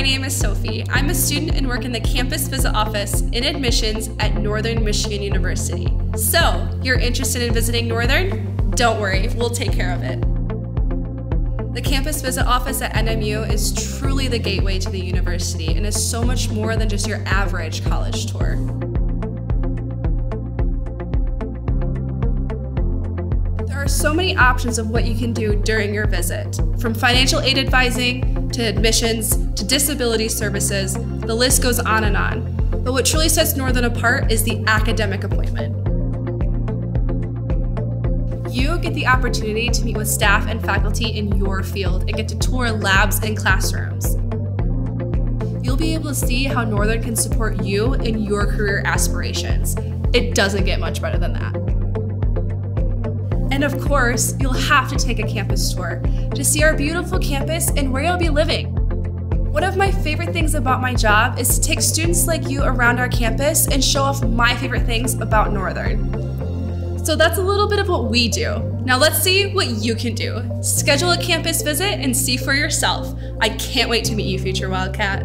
name is Sophie. I'm a student and work in the campus visit office in admissions at Northern Michigan University. So, you're interested in visiting Northern? Don't worry, we'll take care of it. The campus visit office at NMU is truly the gateway to the university and is so much more than just your average college tour. Are so many options of what you can do during your visit, from financial aid advising to admissions to disability services, the list goes on and on. But what truly sets Northern apart is the academic appointment. You get the opportunity to meet with staff and faculty in your field and get to tour labs and classrooms. You'll be able to see how Northern can support you in your career aspirations. It doesn't get much better than that. And of course, you'll have to take a campus tour to see our beautiful campus and where you'll be living. One of my favorite things about my job is to take students like you around our campus and show off my favorite things about Northern. So that's a little bit of what we do. Now let's see what you can do. Schedule a campus visit and see for yourself. I can't wait to meet you, future Wildcat.